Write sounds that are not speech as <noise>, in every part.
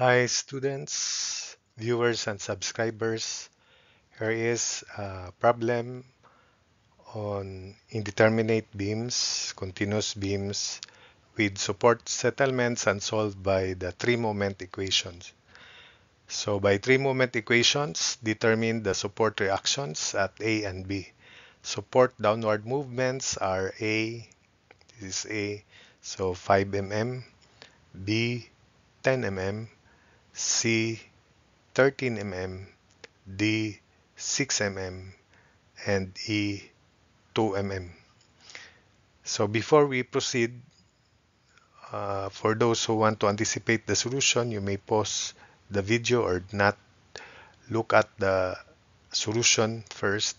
Hi students, viewers and subscribers. Here is a problem on indeterminate beams, continuous beams with support settlements and solved by the three moment equations. So by three moment equations, determine the support reactions at A and B. Support downward movements are A, this is A, so 5 mm, B 10 mm, C 13 mm, D 6 mm, and E 2 mm. So before we proceed, uh, for those who want to anticipate the solution, you may pause the video or not look at the solution first,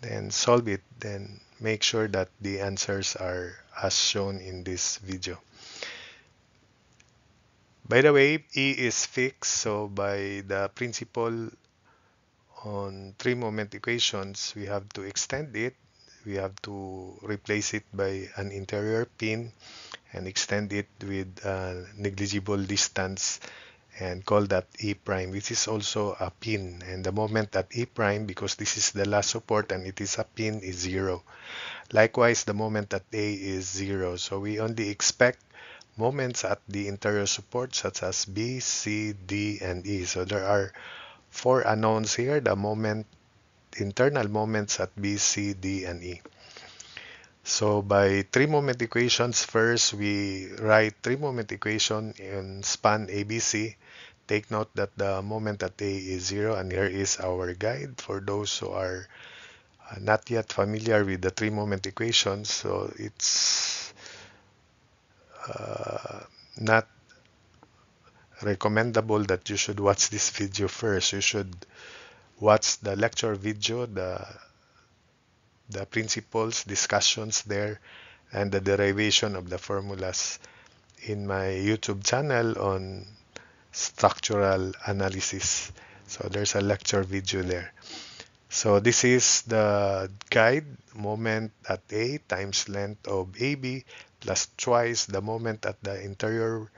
then solve it, then make sure that the answers are as shown in this video. By the way, E is fixed, so by the principle on three moment equations, we have to extend it. We have to replace it by an interior pin and extend it with a negligible distance and call that E prime, which is also a pin. And the moment at E prime, because this is the last support and it is a pin, is zero. Likewise, the moment at A is zero. So we only expect moments at the interior support such as B, C, D, and E. So there are four unknowns here, the moment, internal moments at B, C, D, and E. So by three moment equations, first we write three moment equation in span ABC. Take note that the moment at A is zero and here is our guide for those who are uh, not yet familiar with the three moment equations. So it's not recommendable that you should watch <laughs> this video first. You should watch the lecture video, the the principles, discussions there, and the derivation of the formulas in my YouTube channel on structural analysis. So there's a lecture video there. So this is the guide moment at A times length of AB plus twice the moment at the interior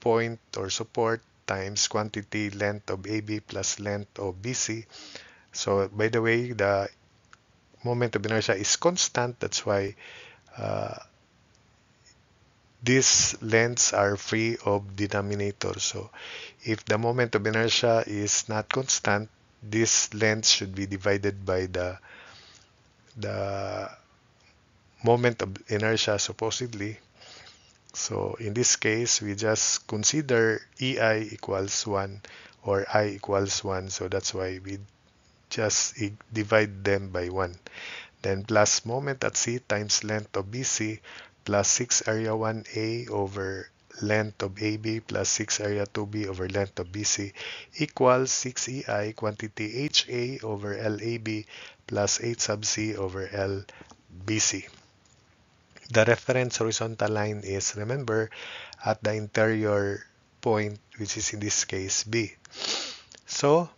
point or support times quantity length of AB plus length of BC. So by the way, the moment of inertia is constant. That's why uh, these lengths are free of denominator. So if the moment of inertia is not constant, this length should be divided by the the moment of inertia supposedly. So in this case, we just consider EI equals 1 or I equals 1. So that's why we just divide them by 1. Then plus moment at C times length of BC plus 6 area 1A over length of AB plus 6 area 2B over length of BC equals 6EI quantity HA over LAB plus 8 sub C over LBC. The reference horizontal line is, remember, at the interior point, which is in this case B. So,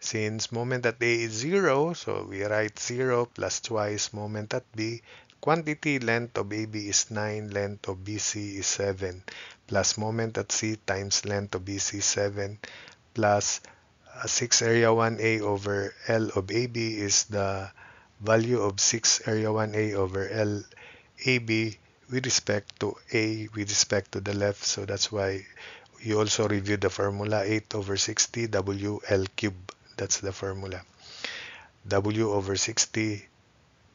since moment at A is 0, so we write 0 plus twice moment at B. Quantity length of AB is 9, length of BC is 7, plus moment at C times length of BC 7, plus uh, 6 area 1A over L of AB is the value of 6 area 1A over L AB with respect to A with respect to the left. So that's why you also review the formula 8 over 60 WL cube. That's the formula. W over 60,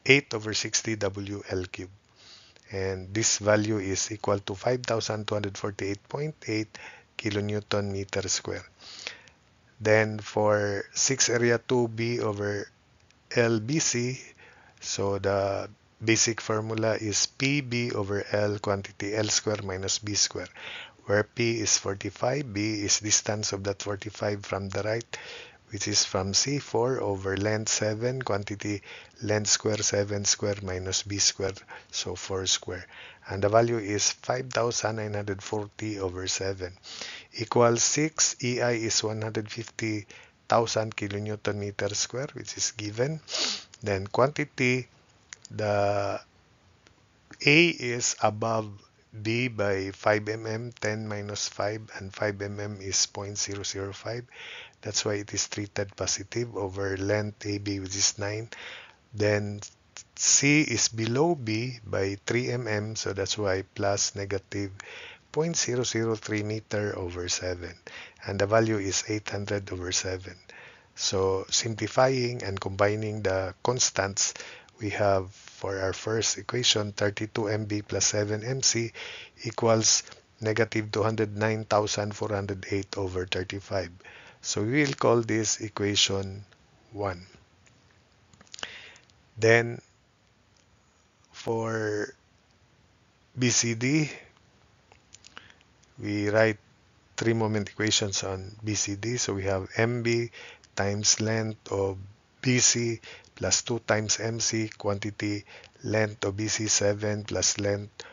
8 over 60 WL cube. And this value is equal to 5,248.8 kilonewton meter square. Then for 6 area 2B over LBC, so the basic formula is PB over L quantity L square minus B square, where P is 45, B is distance of that 45 from the right, which is from C4 over length 7, quantity length square 7 square minus B square, so 4 square. And the value is 5,940 over 7 equals 6. EI is 150,000 kilonewton meter square, which is given. Then quantity the A is above B by 5 mm, 10 minus 5, and 5 mm is 0.005. That's why it is treated positive over length AB, which is 9. Then C is below B by 3 mm, so that's why plus negative 0.003 meter over 7. And the value is 800 over 7. So simplifying and combining the constants, we have for our first equation 32 MB plus 7 MC equals negative 209,408 over 35. So we will call this equation 1. Then for BCD, we write three moment equations on BCD. So we have MB times length of BC plus 2 times MC quantity length of BC 7 plus length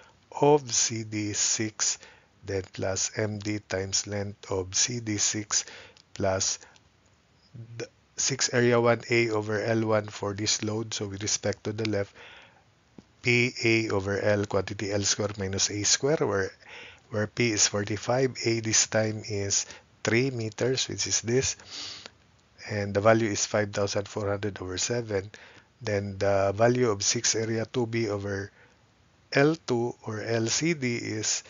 of CD 6 then plus MD times length of CD 6 plus 6 area 1A over L1 for this load. So with respect to the left PA over L quantity L square minus A square where where P is 45 A this time is 3 meters which is this. And the value is 5400 over 7 then the value of 6 area 2b over L2 or LCD is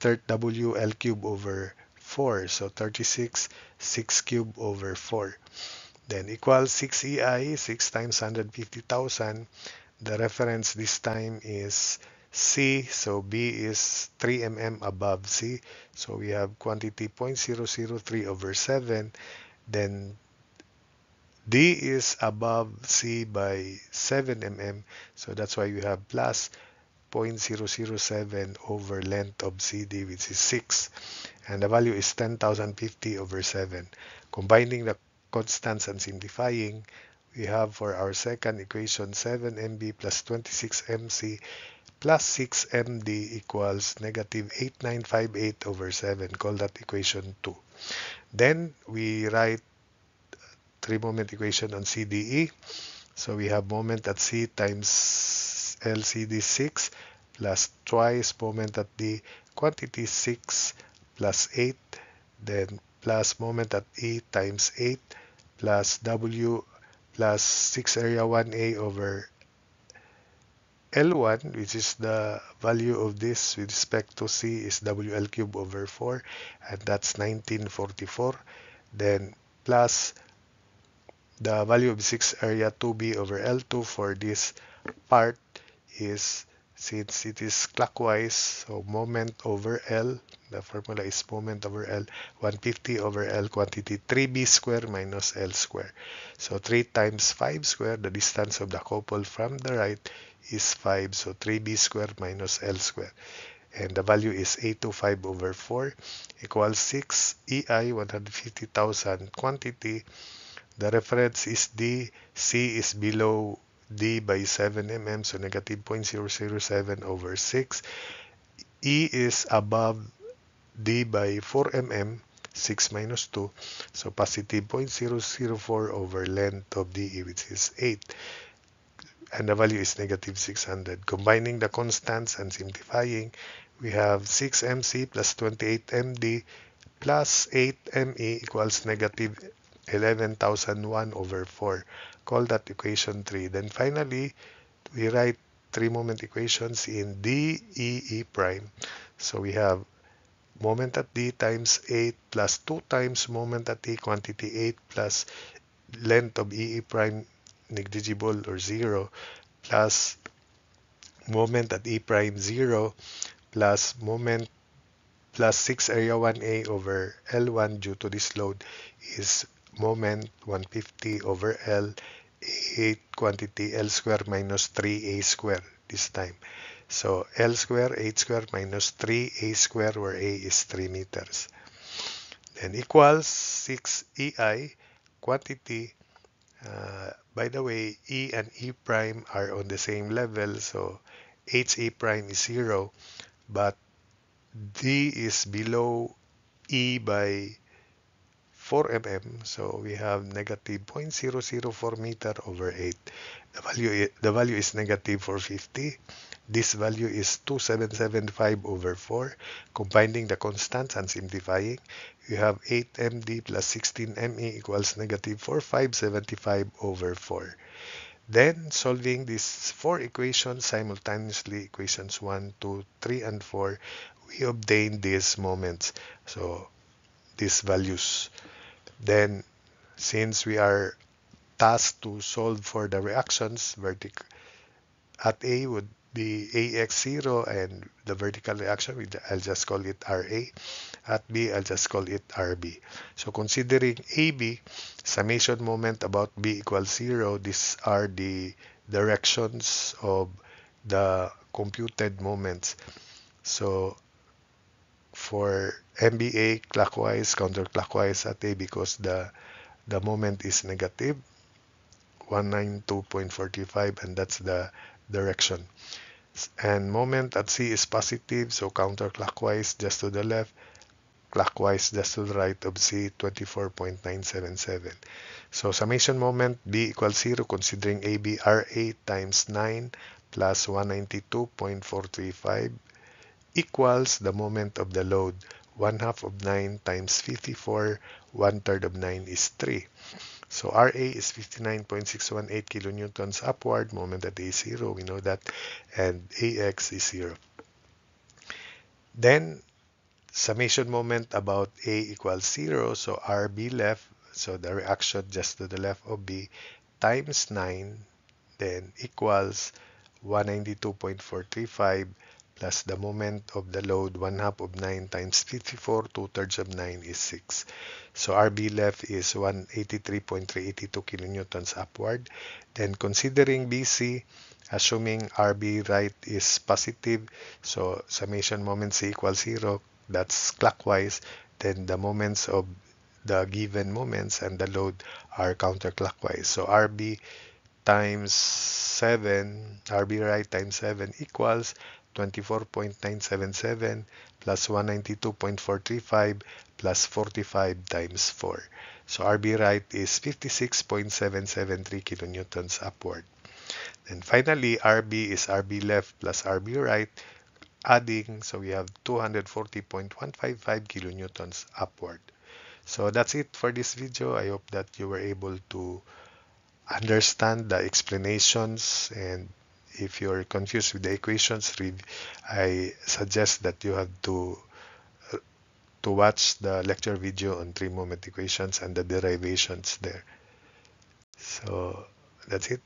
W L cube over 4 so 36 6 cube over 4 then equals 6 EI 6 times 150,000 the reference this time is C so B is 3 mm above C. So we have quantity 0.003 over 7 then D is above C by 7 mm, so that's why you have plus 0.007 over length of CD, which is 6. And the value is 10,050 over 7. Combining the constants and simplifying, we have for our second equation 7 MB plus 26 MC plus 6 MD equals negative 8958 over 7. Call that equation 2. Then we write three moment equation on CDE. So we have moment at C times LCD6 plus twice moment at D quantity 6 plus 8 then plus moment at E times 8 plus W plus 6 area 1A over L1 which is the value of this with respect to C is WL cube over 4 and that's 1944 then plus the value of 6 area 2b over L2 for this part is since it is clockwise so moment over L the formula is moment over L 150 over L quantity 3b square minus L square so 3 times 5 square the distance of the couple from the right is 5 so 3b square minus L square and the value is 825 over 4 equals 6 EI 150,000 quantity the reference is D. C is below D by 7 mm, so negative 0.007 over 6. E is above D by 4 mm, 6 minus 2, so positive 0.004 over length of DE, which is 8. And the value is negative 600. Combining the constants and simplifying, we have 6mc plus 28md plus 8me equals negative 11,001 over 4. Call that equation 3. Then finally, we write three moment equations in D, E, E prime. So we have moment at D times 8 plus 2 times moment at E quantity 8 plus length of E, E prime negligible or 0 plus moment at E prime 0 plus moment plus 6 area 1A over L1 due to this load is moment 150 over L 8 quantity L square minus 3A square this time. So L square 8 square minus 3A square where A is 3 meters. Then equals 6 EI quantity. Uh, by the way, E and E prime are on the same level. So HE prime is 0. But D is below E by 4 mm so we have negative 0.004 meter over 8 the value the value is negative 450 This value is 2775 over 4. Combining the constants and simplifying, you have 8md plus 16me equals negative 4575 over 4. Then solving these four equations simultaneously, equations 1, 2, 3, and 4, we obtain these moments. So these values. Then since we are tasked to solve for the reactions, vertical at A would be AX0 and the vertical reaction, I'll just call it RA. At B, I'll just call it RB. So considering AB, summation moment about B equals 0, these are the directions of the computed moments. So for MBA clockwise, counterclockwise at A because the the moment is negative 192.45 and that's the direction. And moment at C is positive so counterclockwise just to the left clockwise just to the right of C 24.977 so summation moment B equals 0 considering AB RA times 9 plus 192.435 equals the moment of the load 1 half of 9 times 54 1 third of 9 is 3 so RA is 59.618 kilonewtons upward, moment at A is 0, we know that, and AX is 0. Then summation moment about A equals 0, so RB left, so the reaction just to the left of B, times 9, then equals 192.435 plus the moment of the load 1 half of 9 times 54 2 thirds of 9 is 6 so RB left is 183.382 kilonewtons upward. Then considering BC assuming RB right is positive so summation moment C equals 0 that's clockwise then the moments of the given moments and the load are counterclockwise. So RB times 7 RB right times 7 equals 24.977 plus 192.435 plus 45 times 4. So RB right is 56.773 kilonewtons upward. And finally, RB is RB left plus RB right, adding, so we have 240.155 kilonewtons upward. So that's it for this video. I hope that you were able to understand the explanations and if you're confused with the equations, I suggest that you have to to watch the lecture video on three moment equations and the derivations there. So that's it.